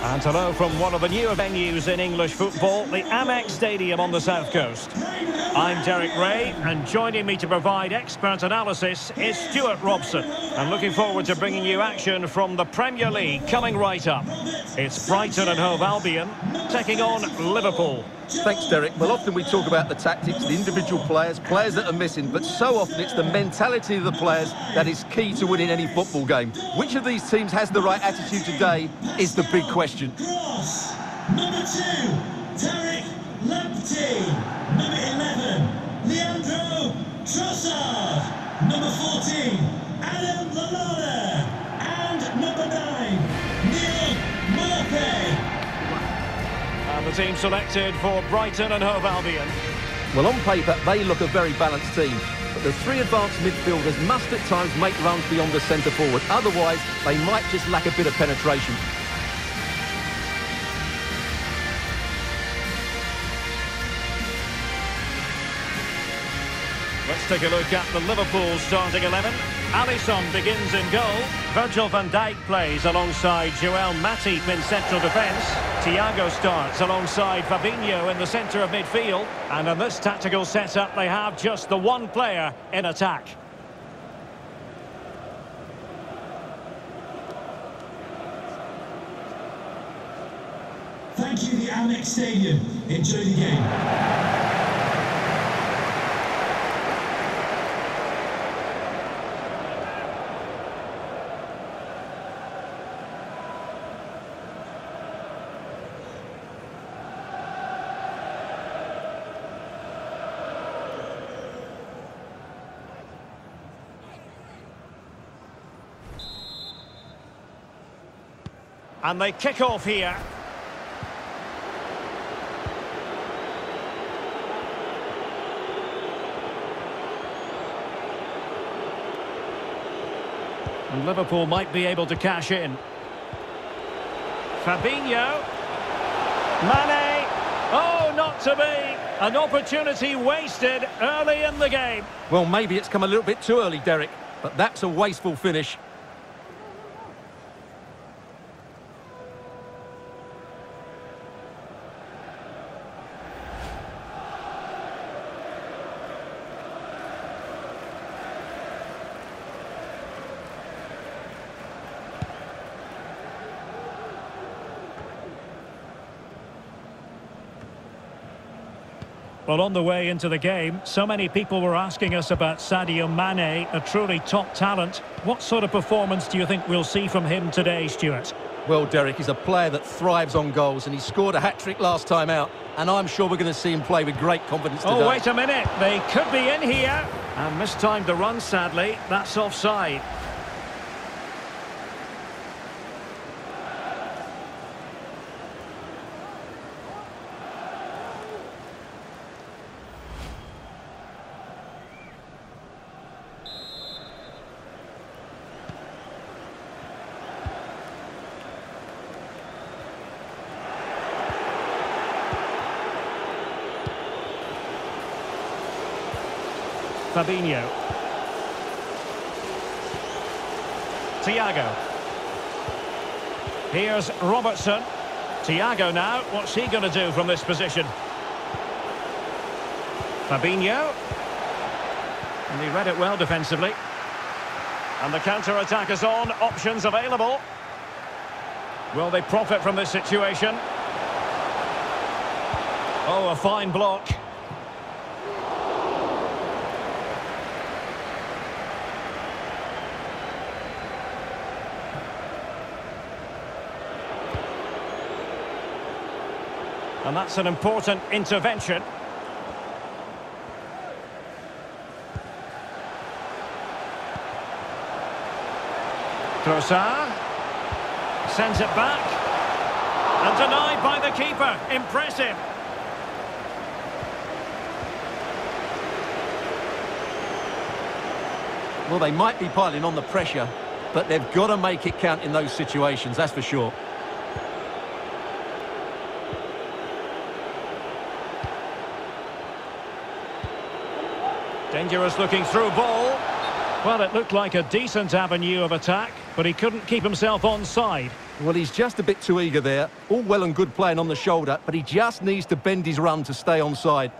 And hello from one of the newer venues in English football, the Amex Stadium on the south coast. I'm Derek Ray, and joining me to provide expert analysis is Stuart Robson. And looking forward to bringing you action from the Premier League coming right up. It's Brighton and Hove Albion taking on Liverpool. Thanks, Derek. Well, often we talk about the tactics, the individual players, players that are missing, but so often it's the mentality of the players that is key to winning any football game. Which of these teams has the right attitude today is the big question. Number two, Tariq Lamptey. Number 11, Leandro Trossard. Number 14, Adam Lallana. And number 9, Neal Maupay. The team selected for Brighton and Hove Albion. Well, on paper, they look a very balanced team. But the three advanced midfielders must at times make runs beyond the centre forward. Otherwise, they might just lack a bit of penetration. Take a look at the Liverpool starting 11. Alisson begins in goal. Virgil van Dijk plays alongside Joel Matip in central defence. Thiago starts alongside Fabinho in the centre of midfield. And in this tactical setup, they have just the one player in attack. Thank you, the Amex Stadium. Enjoy the game. And they kick off here. And Liverpool might be able to cash in. Fabinho. Mane. Oh, not to be. An opportunity wasted early in the game. Well, maybe it's come a little bit too early, Derek, but that's a wasteful finish. Well, on the way into the game, so many people were asking us about Sadio Mane, a truly top talent. What sort of performance do you think we'll see from him today, Stuart? Well, Derek, he's a player that thrives on goals, and he scored a hat-trick last time out, and I'm sure we're going to see him play with great confidence oh, today. Oh, wait a minute. They could be in here. And mistimed the run, sadly. That's offside. Fabinho. Thiago. Here's Robertson. Thiago now. What's he going to do from this position? Fabinho. And he read it well defensively. And the counter-attack is on. Options available. Will they profit from this situation? Oh, a fine block. And that's an important intervention. Trossard sends it back and denied by the keeper. Impressive. Well, they might be piling on the pressure, but they've got to make it count in those situations, that's for sure. Dangerous looking through ball. Well, it looked like a decent avenue of attack, but he couldn't keep himself on side. Well, he's just a bit too eager there. All well and good playing on the shoulder, but he just needs to bend his run to stay onside.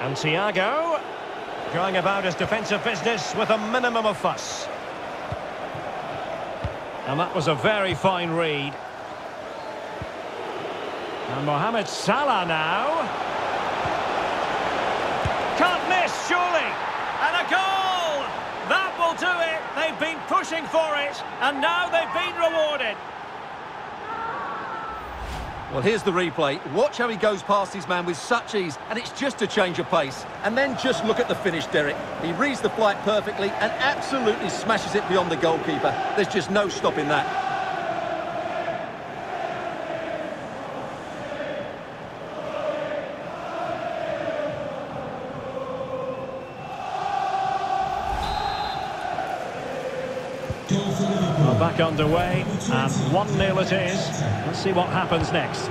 And Thiago going about his defensive business with a minimum of fuss. And that was a very fine read. And Mohamed Salah now. Can't miss, surely. And a goal! That will do it. They've been pushing for it, and now they've been rewarded. Well, here's the replay. Watch how he goes past his man with such ease, and it's just a change of pace. And then just look at the finish, Derek. He reads the flight perfectly and absolutely smashes it beyond the goalkeeper. There's just no stopping that. For Back underway, and 1-0 it is. Let's see what happens next.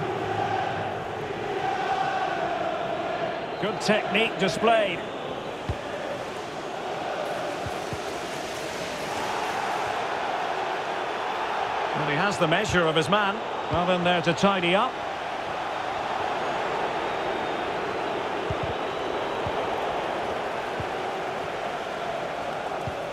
Good technique displayed. Well, he has the measure of his man. Well in there to tidy up.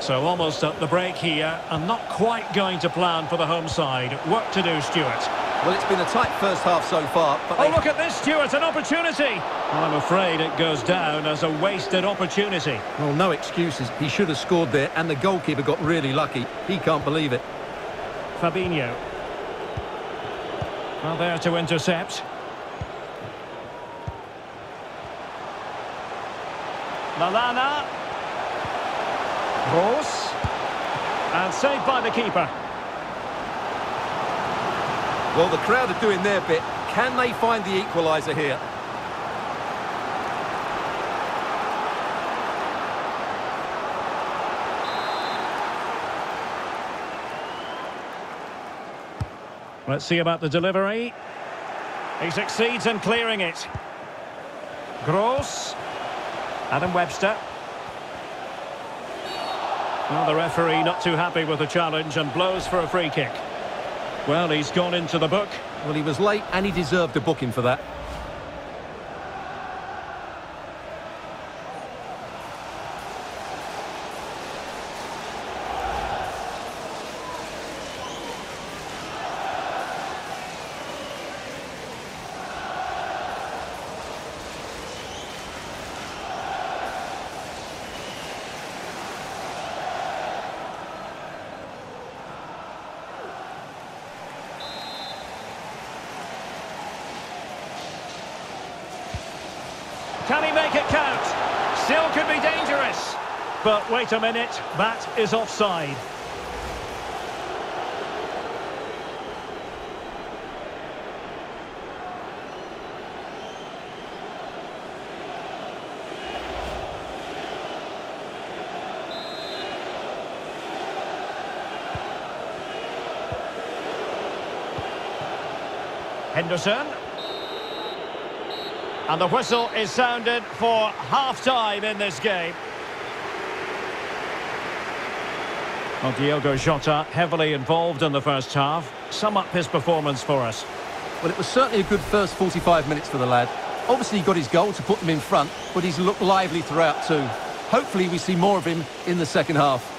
So almost at the break here, and not quite going to plan for the home side. Work to do, Stuart. Well, it's been a tight first half so far, but Oh, look at this, Stuart, an opportunity. I'm afraid it goes down as a wasted opportunity. Well, no excuses. He should have scored there, and the goalkeeper got really lucky. He can't believe it. Fabinho. Well, there to intercept. Lallana. Gross. And saved by the keeper. Well, the crowd are doing their bit. Can they find the equaliser here? Let's see about the delivery. He succeeds in clearing it. Gross. Adam Webster. Well, the referee not too happy with the challenge and blows for a free kick. Well, he's gone into the book. Well, he was late, and he deserved a booking for that. Can he make it count? Still could be dangerous. But wait a minute, that is offside. Henderson. And the whistle is sounded for half-time in this game. Well, Diogo Jota heavily involved in the first half. Sum up his performance for us. Well, it was certainly a good first 45 minutes for the lad. Obviously, he got his goal to put them in front, but he's looked lively throughout too. Hopefully, we see more of him in the second half.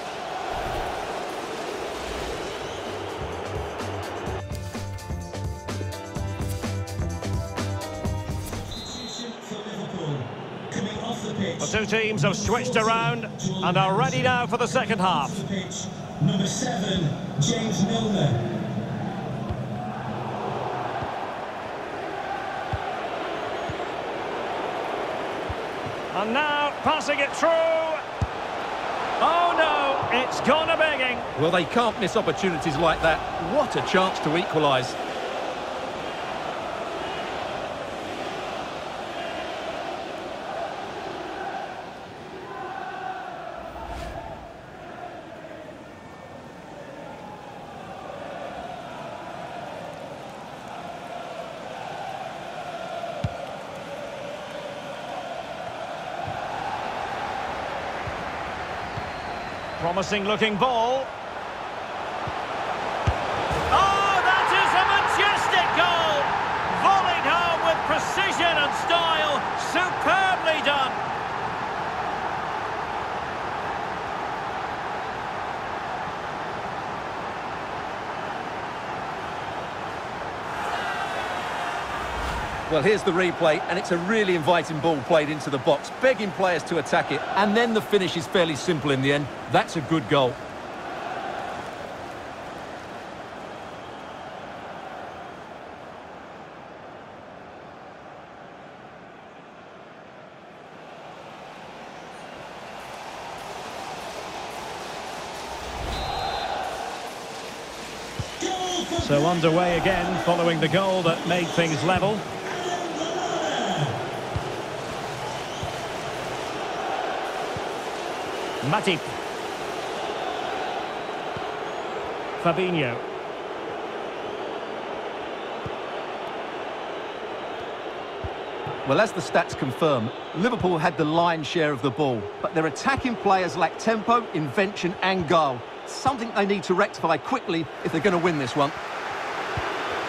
Teams have switched around and are ready now for the second half. Number seven, James Milner. And now passing it through. Oh no, it's gone a begging. Well, they can't miss opportunities like that. What a chance to equalise. Promising looking ball. Well, here's the replay, and it's a really inviting ball played into the box, begging players to attack it, and then the finish is fairly simple in the end. That's a good goal. So underway again following the goal that made things level. Matip. Fabinho. Well, as the stats confirm, Liverpool had the lion's share of the ball, but their attacking players lack tempo, invention and goal. Something they need to rectify quickly if they're going to win this one.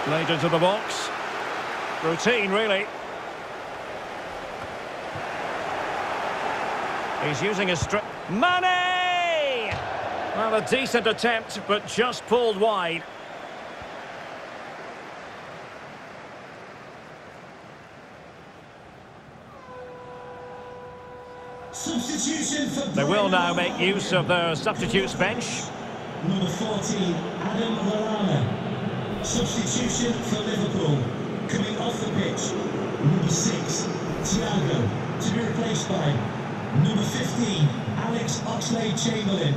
Laid into the box. Routine, really. He's using a strip. Mane! Well, a decent attempt, but just pulled wide. They will now make use of their substitutes bench. Number 14, Adam Lallana. Substitution for Liverpool. Coming off the pitch, number 6, Thiago. To be replaced by number 15, Alex Oxlade-Chamberlain.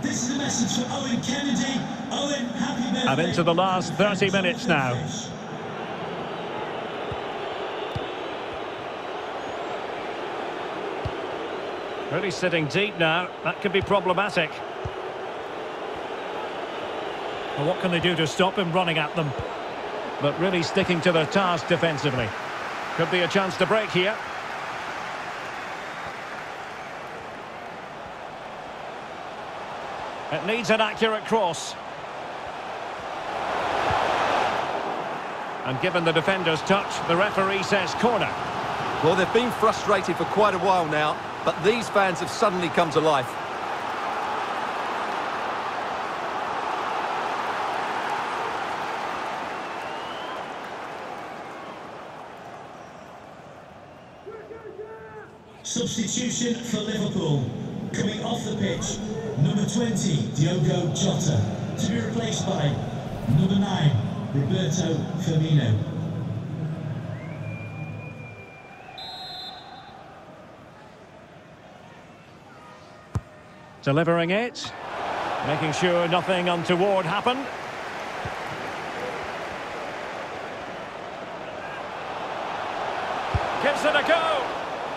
This is a message for Owen Kennedy. Owen, happy birthday. And into the last 30 minutes now. Really sitting deep now. That could be problematic. Well, what can they do to stop him running at them? But really sticking to their task defensively. Could be a chance to break here. It needs an accurate cross. And given the defender's touch, the referee says corner. Well, they've been frustrated for quite a while now, but these fans have suddenly come to life. Substitution for Liverpool. Coming off the pitch, number 20, Diogo Jota. To be replaced by number 9, Roberto Firmino. Delivering it. Making sure nothing untoward happened. Gives it a go.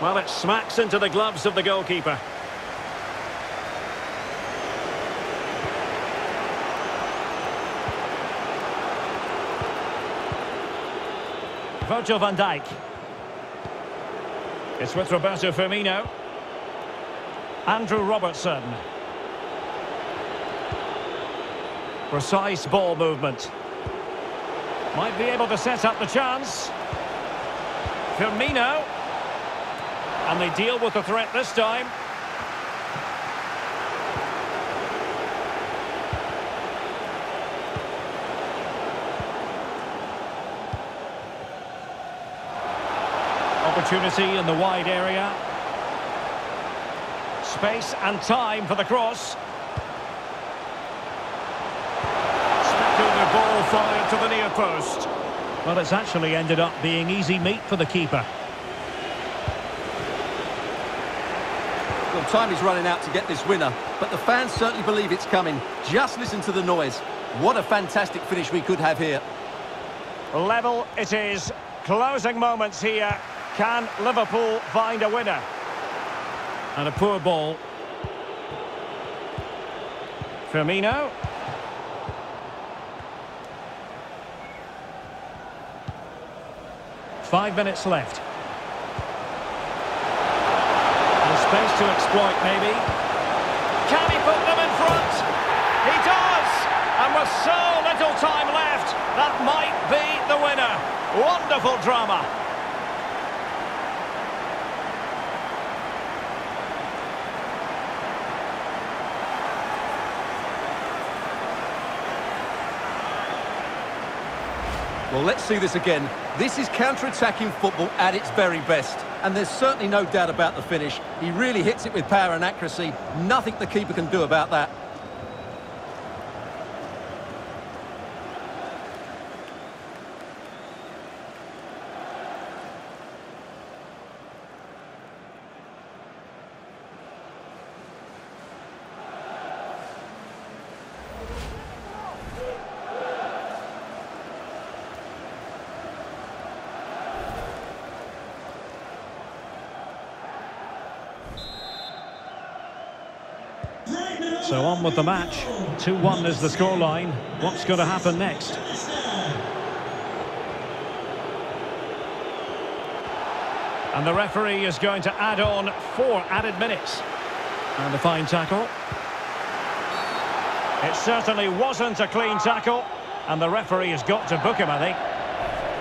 Well, it smacks into the gloves of the goalkeeper. Virgil van Dijk. It's with Roberto Firmino. Andrew Robertson. Precise ball movement. Might be able to set up the chance. Firmino. And they deal with the threat this time. Opportunity in the wide area. Space and time for the cross. Spectacular ball fired to the near post. Well, it's actually ended up being easy meat for the keeper. Well, time is running out to get this winner, but the fans certainly believe it's coming. Just listen to the noise. What a fantastic finish we could have here. Level it is. Closing moments here. Can Liverpool find a winner? And a poor ball. Firmino. Five minutes left. Space to exploit, maybe. Can he put them in front? He does! And with so little time left, that might be the winner. Wonderful drama. Well, let's see this again. This is counter-attacking football at its very best. And there's certainly no doubt about the finish. He really hits it with power and accuracy. Nothing the keeper can do about that. So on with the match. 2-1 is the scoreline. What's going to happen next? And the referee is going to add on four added minutes. And a fine tackle. It certainly wasn't a clean tackle. And the referee has got to book him, I think.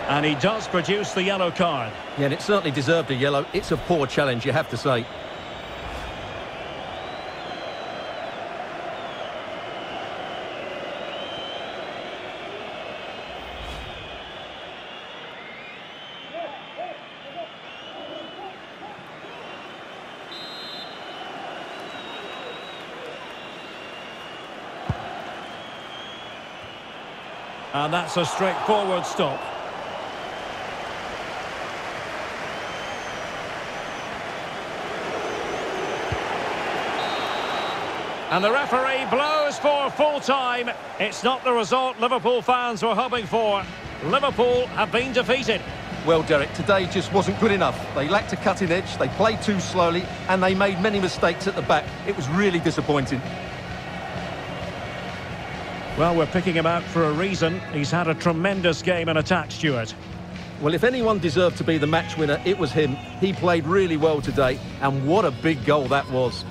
And he does produce the yellow card. Yeah, and it certainly deserved a yellow. It's a poor challenge, you have to say. And that's a straightforward stop. And the referee blows for full time. It's not the result Liverpool fans were hoping for. Liverpool have been defeated. Well, Derek, today just wasn't good enough. They lacked a cutting edge, they played too slowly, and they made many mistakes at the back. It was really disappointing. Well, we're picking him out for a reason. He's had a tremendous game in attack, Stuart. Well, if anyone deserved to be the match winner, it was him. He played really well today, and what a big goal that was.